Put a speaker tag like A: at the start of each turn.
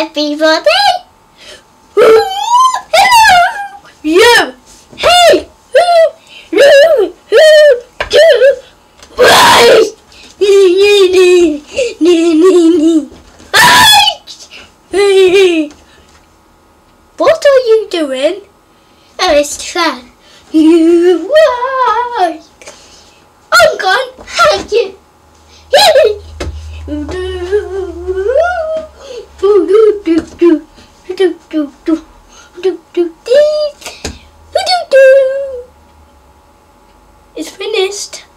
A: Happy birthday! You! Hey! What are you doing? Oh, it's Tran. You are. I'm gone. Thank you. do do do do do do do. It's finished.